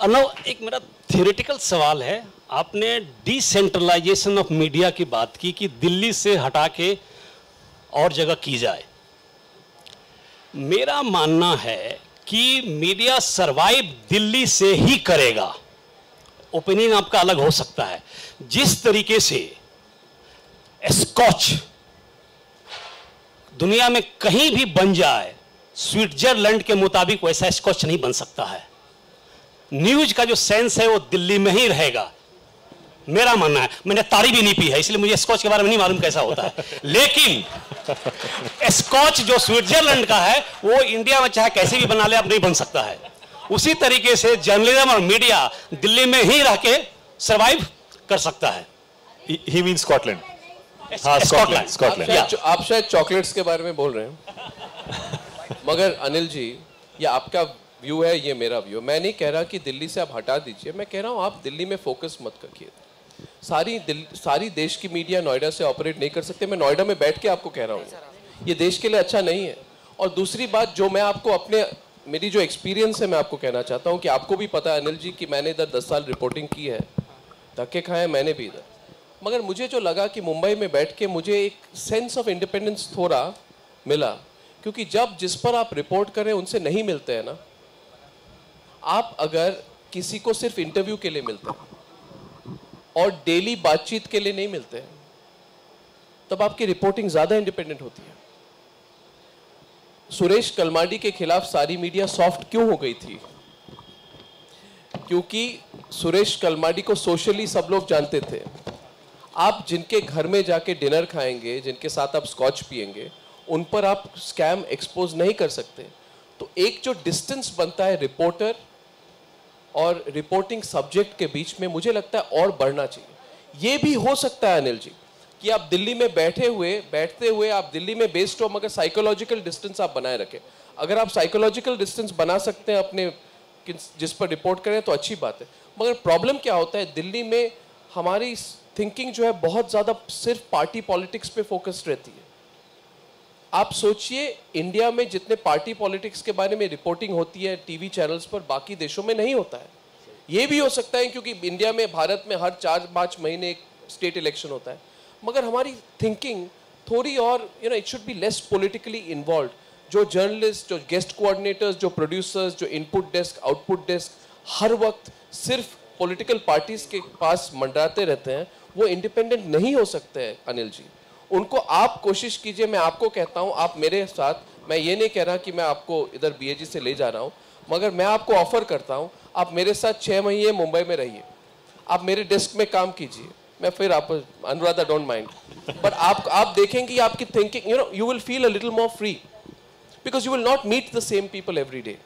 अर्नव एक मेरा थियोरेटिकल सवाल है। आपने डिसेंट्रलाइजेशन ऑफ़ मीडिया की बात की कि दिल्ली से हटा के और जगह की जाए। मेरा मानना है कि मीडिया सरवाइव दिल्ली से ही करेगा। ओपिनियन आपका अलग हो सकता है। जिस तरीके से स्कॉच दुनिया में कहीं भी बन जाए स्विट्जरलैंड के मुताबिक वैसा स्कॉच नहीं बन सकता है। न्यूज़ का जो सेंस है वो दिल्ली में ही रहेगा। मेरा मानना है। मैंने तारी भी नहीं पी है इसलिए मुझे स्कॉच के बारे में नहीं मालूम कैसा होता है। लेकिन स्कॉच जो स्विट्जरलैंड का है वो इंडिया में चाहे कैसे भी बना ले अब नहीं बन सकता है। उसी तरीके से जर्नलिज्म और मीडिया दिल्ली में ही रह के सर्वाइव कर सकता है। ही मीन स्कॉटलैंड हाँ स्कॉटलैंड स्कॉटलैंड आप शायद आप शायद चॉकलेट्स के बारे में बोल रहे हैं। मगर अनिल जी ये आपका व्यू है, ये मेरा व्यू मैं नहीं कह रहा कि दिल्ली से आप हटा दीजिए, मैं कह रहा हूँ आप दिल्ली में फोकस मत करिए। सारी दिल, सारी देश की मीडिया नोएडा से ऑपरेट नहीं कर सकते, मैं नोएडा में बैठ के आपको कह रहा हूँ। ये देश के लिए अच्छा नहीं है। और दूसरी बात, जो मैं आपको अपने, मेरी जो एक्सपीरियंस है, मैं आपको कहना चाहता हूँ कि आपको भी पता है अनिल जी कि मैंने इधर दस साल रिपोर्टिंग की है। धक्के खाए मैंने भी इधर। मगर मुझे जो लगा कि मुंबई में बैठ के मुझे एक सेंस ऑफ़ इंडिपेंडेंस थोड़ा मिला, क्योंकि जब जिस पर आप रिपोर्ट करें उनसे नहीं मिलते हैं ना आप अगर किसी को सिर्फ़ इंटरव्यू के लिए मिलते हैं और डेली बातचीत के लिए नहीं मिलते हैं, तब आपकी रिपोर्टिंग ज़्यादा इंडिपेंडेंट होती है। सुरेश कलमाडी के खिलाफ सारी मीडिया सॉफ्ट क्यों हो गई थी? क्योंकि सुरेश कलमाडी को सोशली सब लोग जानते थे। आप जिनके घर में जाके डिनर खाएँगे, जिनके साथ आप स्कॉच पियेंगे, उन पर आप स्कैम एक्सपोज नहीं कर सकते। तो एक जो डिस्टेंस बनता है रिपोर्टर और रिपोर्टिंग सब्जेक्ट के बीच में मुझे लगता है और बढ़ना चाहिए। ये भी हो सकता है अनिल जी, कि आप दिल्ली में बैठे हुए, बैठते हुए आप दिल्ली में बेस्ड हो, मगर साइकोलॉजिकल डिस्टेंस आप बनाए रखें। अगर आप साइकोलॉजिकल डिस्टेंस बना सकते हैं अपने जिस पर रिपोर्ट करें तो अच्छी बात है। मगर प्रॉब्लम क्या होता है? दिल्ली में हमारी थिंकिंग जो है बहुत ज़्यादा सिर्फ़ पार्टी पॉलिटिक्स पे फोकस्ड रहती है। आप सोचिए इंडिया में जितने पार्टी पॉलिटिक्स के बारे में रिपोर्टिंग होती है टीवी चैनल्स पर, बाकी देशों में नहीं होता है। ये भी हो सकता है क्योंकि इंडिया में, भारत में हर चार पाँच महीने एक स्टेट इलेक्शन होता है। मगर हमारी थिंकिंग थोड़ी और you know it should be less politically involve जो जर्नलिस्ट जो गेस्ट कोऑर्डिनेटर्स जो प्रोड्यूसर्स जो इनपुट डेस्क आउटपुट डेस्क हर वक्त सिर्फ़ पॉलिटिकल पार्टीज़ के पास मंडराते रहते हैं। वो इंडिपेंडेंट नहीं हो सकते हैं, अनिल जी। उनको आप कोशिश कीजिए, मैं आपको कहता हूँ, आप मेरे साथ, मैं ये नहीं कह रहा कि मैं आपको इधर बी से ले जा रहा हूँ, मगर मैं आपको ऑफ़र करता हूँ, आप मेरे साथ छः महीने मुंबई में रहिए, आप मेरे डेस्क में काम कीजिए, मैं फिर आप, अनुराधा डोंट माइंड बट आप आप देखेंगे आपकी thinking you know you will feel a little more free because you will not meet the same people every day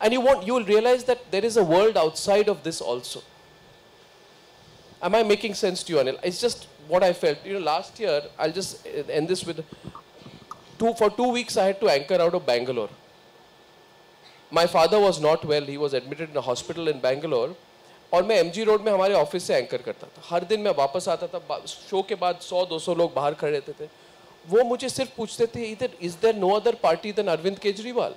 and you won't, you will realize that there is a world outside of this also. Am i making sense to you, anil? It's what i felt you know last year i'll just uh, end this with two for two weeks i had to anchor out of bangalore my father was not well he was admitted in a hospital in bangalore और मैं MG road में हमारे office से anchor करता था हर दिन मैं वापस आता था शो के बाद 100-200 लोग बाहर खड़े रहते थे वो मुझे सिर्फ पूछते थे इधर is there no other party then Arvind Kejriwal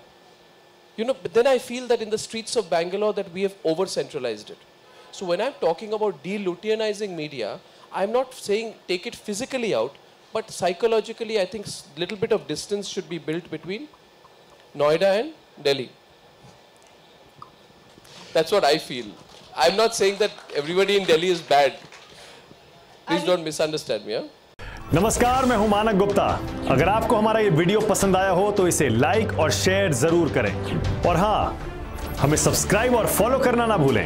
you know but then i feel that in the streets of bangalore that we have over centralized it so when i'm talking about de-luteanizing media i'm not saying take it physically out but psychologically i think a little bit of distance should be built between noida and delhi that's what i feel i'm not saying that everybody in delhi is bad please don't misunderstand me huh? नमस्कार मैं हूँ मानक गुप्ता अगर आपको हमारा ये video पसंद आया हो तो इसे लाइक और शेयर ज़रूर करें और हाँ हमें सब्सक्राइब और फॉलो करना ना भूलें